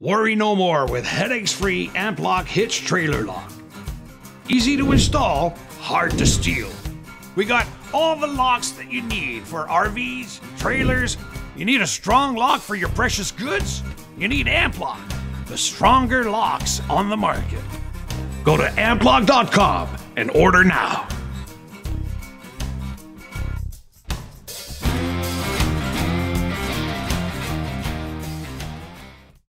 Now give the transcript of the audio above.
Worry no more with headaches free AmpLock Hitch Trailer Lock. Easy to install, hard to steal. We got all the locks that you need for RVs, trailers. You need a strong lock for your precious goods? You need AmpLock, the stronger locks on the market. Go to amplock.com and order now.